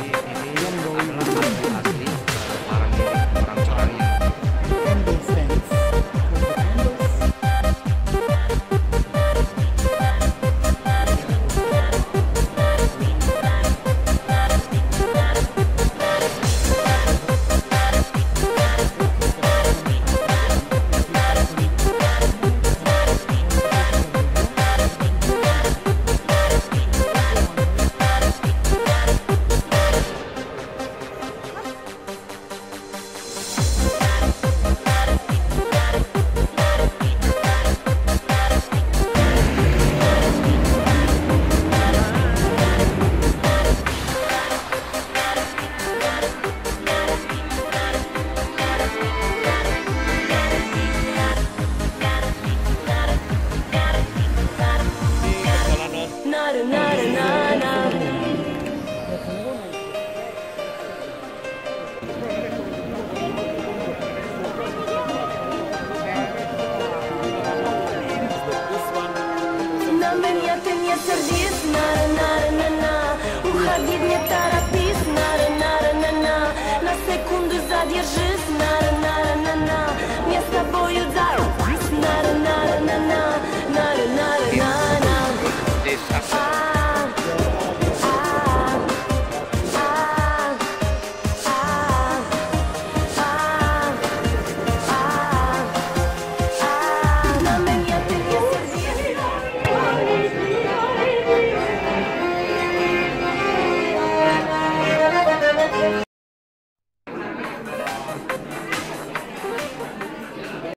Thank you. Ucha biegnie tarapis, na. Na na. Na Na. Sekundy zadierży, na